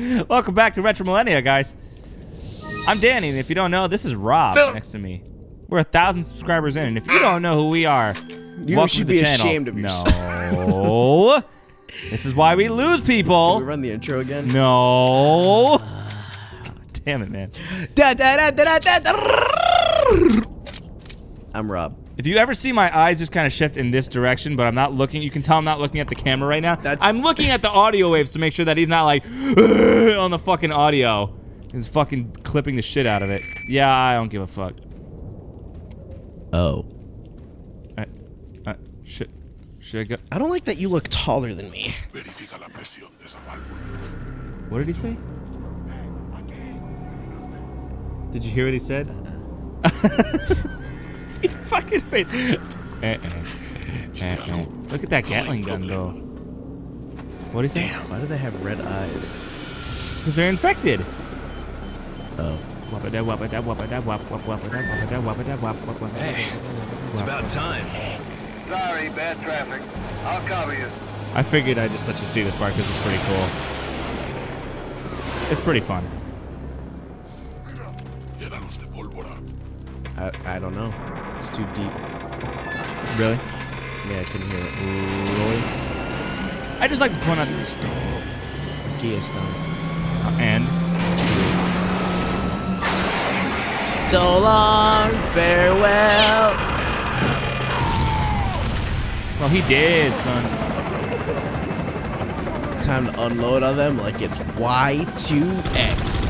Welcome back to Retro Millennia, guys. I'm Danny, and if you don't know, this is Rob No. next to me. We're a thousand subscribers in, and if you don't know who we are, You welcome should to the be channel. ashamed of yourself. No. this is why we lose Can we people. run the intro again? No. God damn it, man. I'm Rob. If you ever see my eyes just kind of shift in this direction, but I'm not looking, you can tell I'm not looking at the camera right now. That's- I'm looking at the audio waves to make sure that he's not like on the fucking audio. He's fucking clipping the shit out of it. Yeah, I don't give a fuck. Oh. I, I, should, should I go? I don't like that you look taller than me. Verifica la presión de esa válvula. What did he say? Did you hear what he said? Uh-uh. His fucking face. Eh, eh. Eh. Look at that Gatling gun, though. What did he say? Why do they have red eyes? Because they're infected. Oh. Hey, It's about time. Sorry, bad traffic. I'll cover you. I figured I'd just let you see this part because it's pretty cool. It's pretty fun. Llénalos de pólvora. I, I don't know. It's too deep. Really? Yeah, I couldn't hear it. Really? I just like to point out Kia stone. Uh, and So long, farewell. well, he did, son. Time to unload on them like it's Y2X.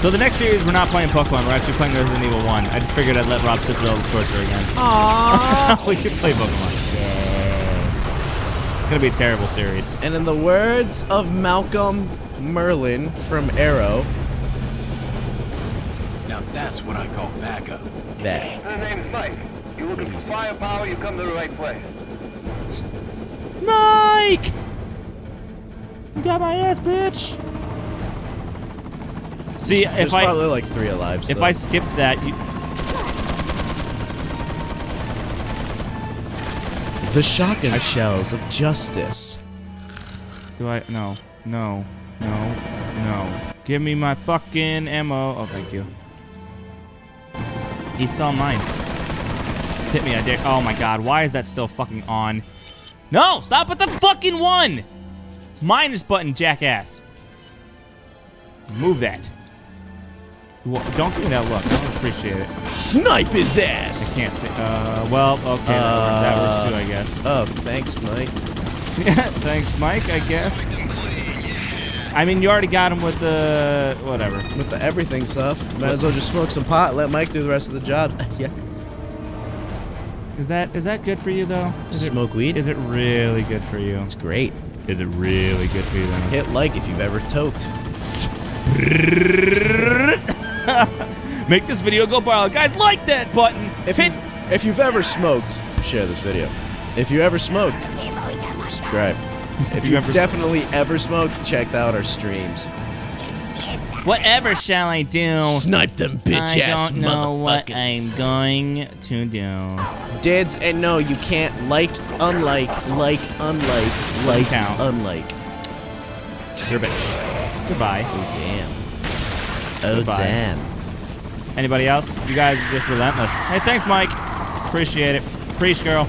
So the next series, we're not playing Pokemon. We're actually playing Resident Evil 1. I just figured I'd let Rob sit through all the torture again. Aww. we can play Pokemon. It's gonna be a terrible series. and in the words of Malcolm Merlyn from Arrow, Now that's what I call backup. that. The name's Mike. You looking for firepower, you come to the right place. Mike! You got my ass, bitch. See, There's if I probably like three alive. if still. I skip that, you, the shotgun shells of justice. do I? No, no, no, no. Give me my fucking ammo. Oh, thank you. He saw mine. Hit me, I dick. Oh my god, why is that still fucking on? No, stop at the fucking one. Minus button, jackass. Move that. Wha- Don't give me that look. I don't appreciate it. Snipe his ass. I can't see. Uh, well, okay, that, works, that works too, I guess. Oh, thanks, Mike. Yeah, thanks, Mike. I guess. I mean, you already got him with the whatever. With the everything stuff, might as well just smoke some pot. Let Mike do the rest of the job. yeah. Is that is that good for you though? To it, smoke weed, is it really good for you? it's great. Is it really good for you though? Hit like if you've ever toked. Make this video go viral, guys. Like that button. If Hit. you if you've ever smoked, share this video. If you ever smoked, subscribe. If you you've ever- definitely ever smoked, check out our streams. Whatever shall I do? Snipe them bitch I ass don't know what I'm going to do. Dids, and no, you can't like, unlike, like, unlike, like, count. unlike. You're a bitch. Goodbye. Oh damn. Oh Goodbye. damn. Anybody else? You guys are just relentless. Hey, thanks, Mike. Appreciate it. Preach, girl.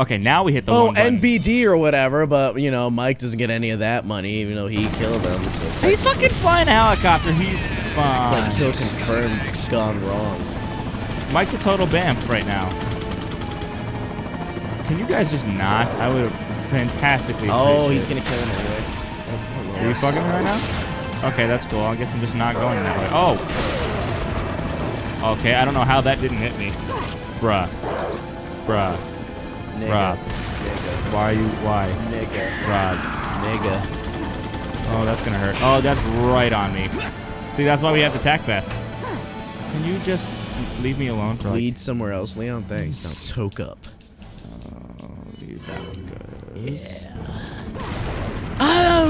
Okay, now we hit the Oh, one button. NBD or whatever, but you know, Mike doesn't get any of that money, even though he killed them. So He's fucking flying a helicopter. He's fine. it's like kill confirmed gone wrong. Mike's a total bamf right now. Can you guys just not? I would fantastically. Oh, he's it. gonna kill him anyway. Are you fucking me right now? Okay, that's cool. I guess I'm just not going that way. Oh. Okay, I don't know how that didn't hit me. Bruh. Bruh. Nigga. Rob. Nigga. Why are you? Why? Nigga. Rob. Nigga. Oh, that's gonna hurt. Oh, that's right on me. See, that's why we have the tack vest. Can you just leave me alone for like? Somewhere else, Leon. Thanks. Now toke up. Oh, these apples. I know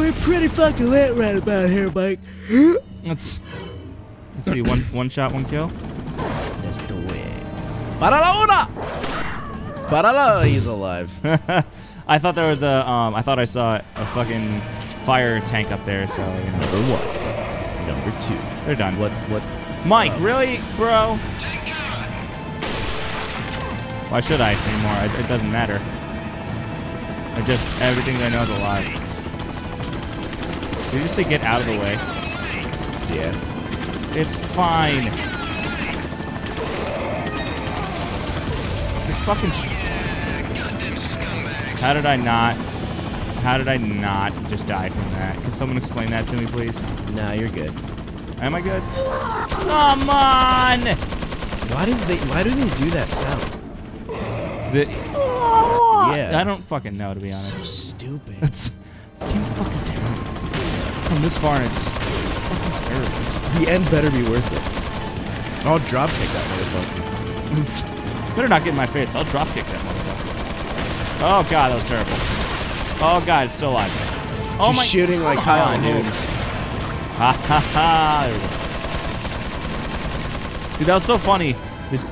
we're pretty fucking lit right about here, Mike. Let's let's see. One one shot, one kill. Let's do it. Para la una. Para la. He's alive. I thought there was a, um, I thought I saw a fucking fire tank up there, so, you know. Number one. Number two. They're done. What? What? Mike, really, bro? Why should I anymore? It, it doesn't matter. I just, everything I know is a lie. Did you just say get out of the way? Yeah. It's fine. It's fucking. How did I not? How did I not just die from that? Can someone explain that to me, please? Nah, you're good. Am I good? Come on! Why does they? Why do they do that sound? The, Yeah. I don't fucking know, to be honest. So stupid. It's, this game's fucking. Come this far and it's fucking terrible. The end better be worth it. I'll drop kick that motherfucker. Better not get in my face. I'll drop kick that motherfucker. Oh god, that was terrible. Oh god, it's still alive. Oh He's my shooting like Kyle on. Holmes. Ha ha ha! There we go. Dude, that was so funny. This-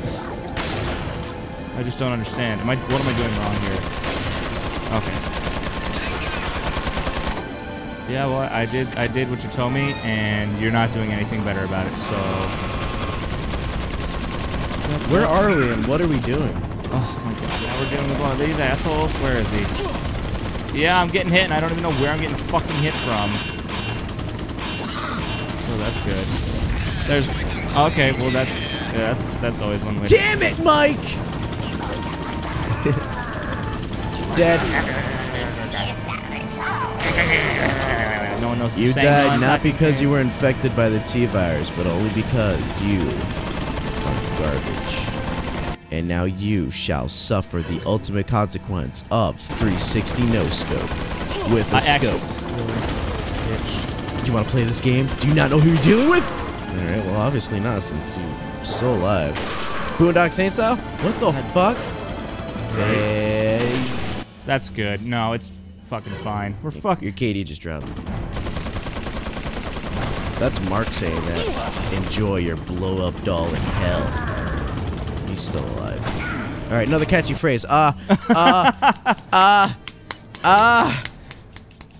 I just don't understand. Am I? What am I doing wrong here? Okay. Yeah, well, I did. I did what you told me, and you're not doing anything better about it. So, Where are we and what are we doing? oh my god, now we're dealing with one of these assholes. Where is he? Yeah, I'm getting hit, and I don't even know where I'm getting fucking hit from. So that's good. There's. Okay, well that's yeah, that's that's always one way. to- Damn it, Mike! Dead. No one knows. You died no, not because you were infected by the T virus, but only because you are garbage. And now you shall suffer the ultimate consequence of 360 no scope with a I scope. You want to play this game? Do you not know who you're dealing with? All right, well, obviously not, since you're still alive. Boondock Saints, though? What the fuck? Hey, That's good. No, it's fucking fine. We're fucking. your KD just dropped. That's Mark saying that. Enjoy your blow up doll in hell. He's still alive. All right, another catchy phrase. Ah, ah, ah, ah,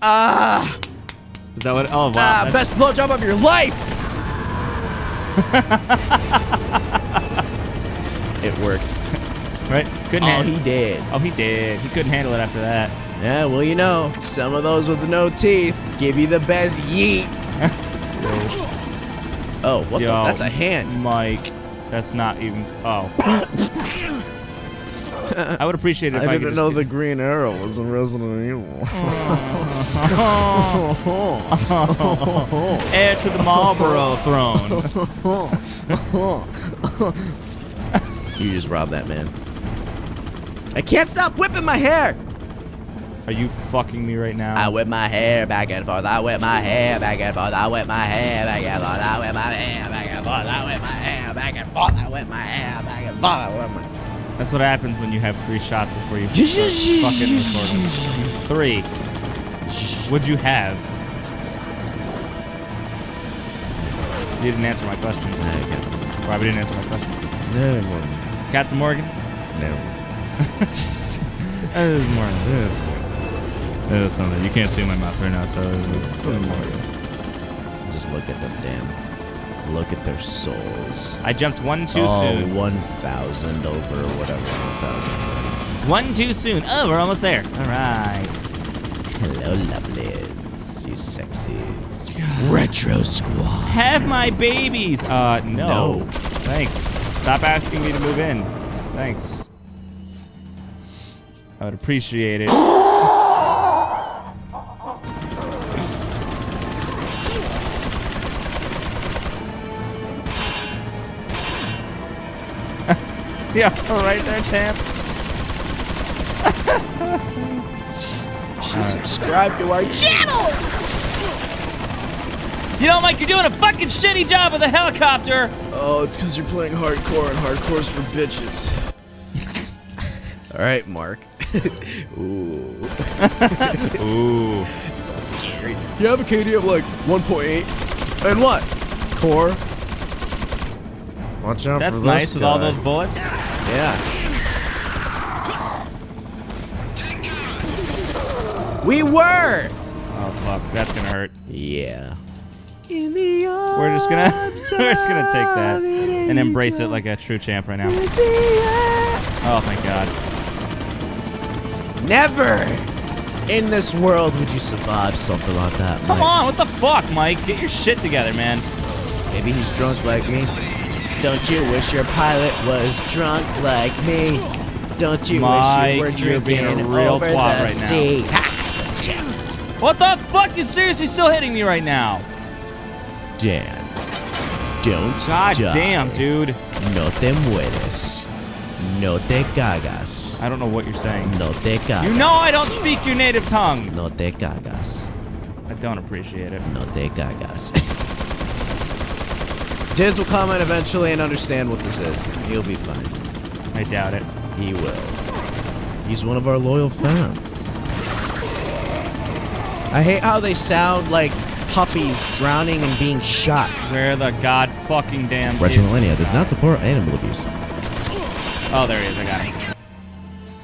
ah, Is that what? Oh wow. ah. Best blowjob of your life. it worked. right? Couldn't Oh, he did. oh, he did. He couldn't handle it after that. Yeah, well, you know, some of those with no teeth give you the best yeet. Oh, what the? That's a hand. Mike. That's not even. Oh. I would appreciate it if I, could just get- Green Arrow was in Resident Evil. Heir to the Marlboro throne. you just robbed that man. I can't stop whipping my hair. Are you fucking me right now? I whip my hair back and forth. I whip my hair back and forth. I whip my hair back and forth. I whip my hair back and forth. I whip my hair back and forth. I whip my hair back and forth. I whip my. That's what happens when you have three shots before you start fucking recording. Three. What'd you have? You didn't answer my question. Robbie didn't answer my question. No more. Captain Morgan? No. That is Morgan. That is something. You can't see my mouth right now, so it's Morgan. Just look at them, damn. Look at their souls. I jumped one too oh, soon. 1,000 over whatever. 1,000. One too soon. Oh, we're almost there. All right. Hello, lovelies. You sexy. Retro Squad. Have my babies. Uh, no. No. Thanks. Stop asking me to move in. Thanks. I would appreciate it. yeah, right there, champ. Subscribe to our channel. You know, Mike, you're doing a fucking shitty job with the helicopter. Oh, it's because you're playing hardcore and hardcore's for bitches. All right, Mark. Ooh. Ooh. You have a KD of like 1.8. And what? Core. Watch out That's for nice this with all those bullets. Yeah. We were. Oh fuck, that's gonna hurt. Yeah. In the We're just gonna we're just gonna take that and embrace it like a true champ right now. Oh thank God. Never in this world would you survive something like that. Come Mike. on, what the fuck, Mike? Get your shit together, man. Maybe he's drunk like me. Don't you wish your pilot was drunk like me? Don't you wish you were drinking a real over twat the right sea? Ha! What the fuck? You seriously still hitting me right now? Dan, don't God die. damn, dude. No te mueres. No te cagas. I don't know what you're saying. No te cagas. You know I don't speak your native tongue. No te cagas. I don't appreciate it. No te cagas. Diz will comment eventually and understand what this is. He'll be fine. I doubt it. He will. He's one of our loyal fans. I hate how they sound like puppies drowning and being shot. Where the god fucking damn Retro is- Millennia does not support animal abuse. Oh, there he is. I got him.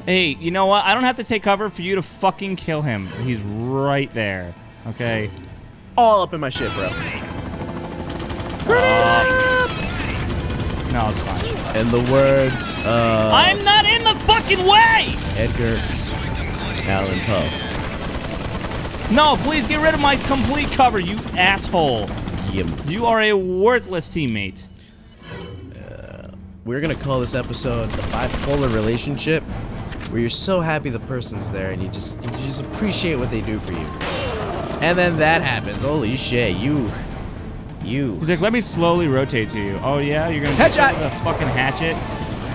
Hey, you know what? I don't have to take cover for you to fucking kill him. He's right there. Okay. All up in my shit, bro. Oh, No, it's fine. In the words of I'm not in the fucking way! Edgar Allan Poe. No, please get rid of my complete cover, you asshole. Yim. You are a worthless teammate. Uh, we're gonna call this episode the bipolar relationship, where you're so happy the person's there and you just you just appreciate what they do for you. And then that happens. Holy shit, you, you. He's like, let me slowly rotate to you. Oh yeah, you're gonna Headshot! hit me fucking hatchet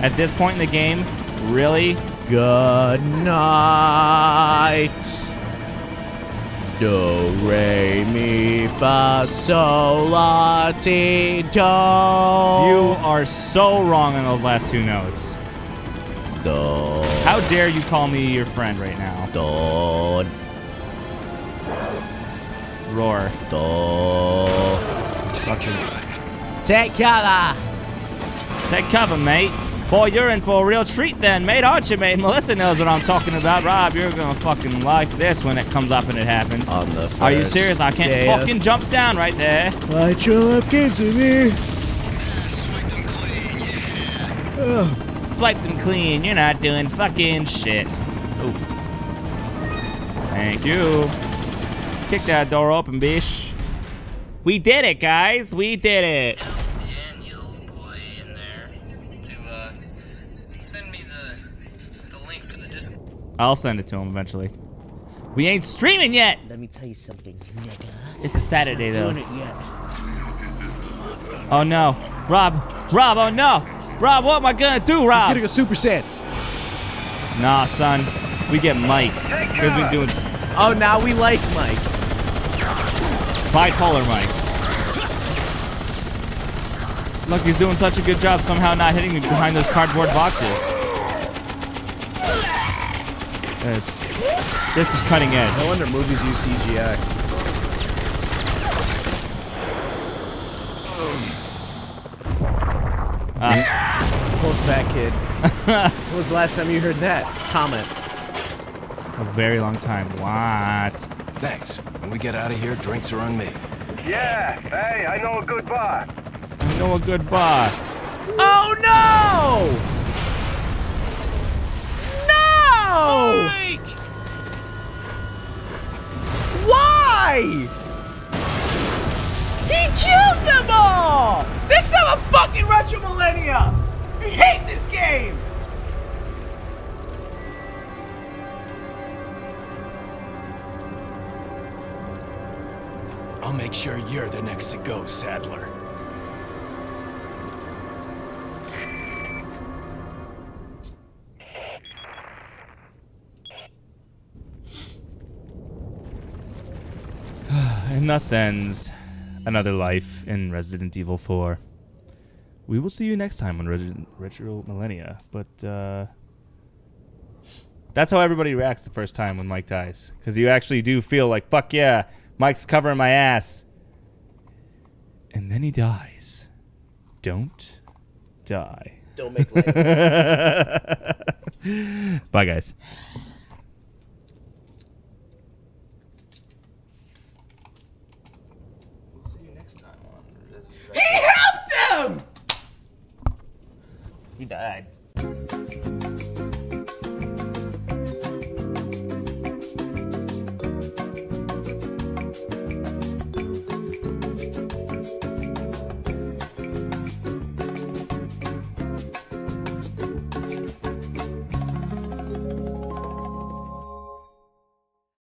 at this point in the game? Really? Good night. Do re mi fa sol la ti do. You are so wrong on those last two notes. do How dare you call me your friend right now? do Roar. do. Fucking Take cover. take cover, mate. Boy, you're in for a real treat then, mate, aren't you, mate? Melissa knows what I'm talking about. Rob, you're gonna fucking like this when it comes up and it happens. On the first Are you serious? I can't day of fucking jump down right there. My chill up came to me. Swipe them clean. You're not doing fucking shit. Ooh. Thank you. Kick that door open, bish. We did it, guys. We did it. Daniel boy in there to uh, send me the the link for the Discord. I'll send it to him eventually. We ain't streaming yet. Let me tell you something, nigga. It's a Saturday though. Doing it yet. Oh no, Rob, Rob, oh no, Rob, what am I gonna do, Rob? He's Rob? getting a super saiyan. Nah, son, we get Mike. Cause we doing Oh, now we like Mike. Bipolar Mike. Look, he's doing such a good job somehow not hitting me behind those cardboard boxes. This, this is cutting edge. No wonder movies use CGI. Ah, Poor fat kid. when was the last time you heard that? Comment. a very long time. What? Thanks. When we get out of here, drinks are on me. Yeah, hey, I know a good bar. You know a good bar. Oh no! No! Why? He killed them all! Next time a fucking retro millennia! I hate this game! I'll make sure you're the next to go, Saddler. And thus ends another life in Resident Evil 4. We will see you next time on Regi- Retro Millennia, but uh, that's how everybody reacts the first time when Mike dies. Because you actually do feel like, fuck yeah, Mike's covering my ass. And then he dies. Don't die. Don't make light. Bye, guys. He helped him! He died.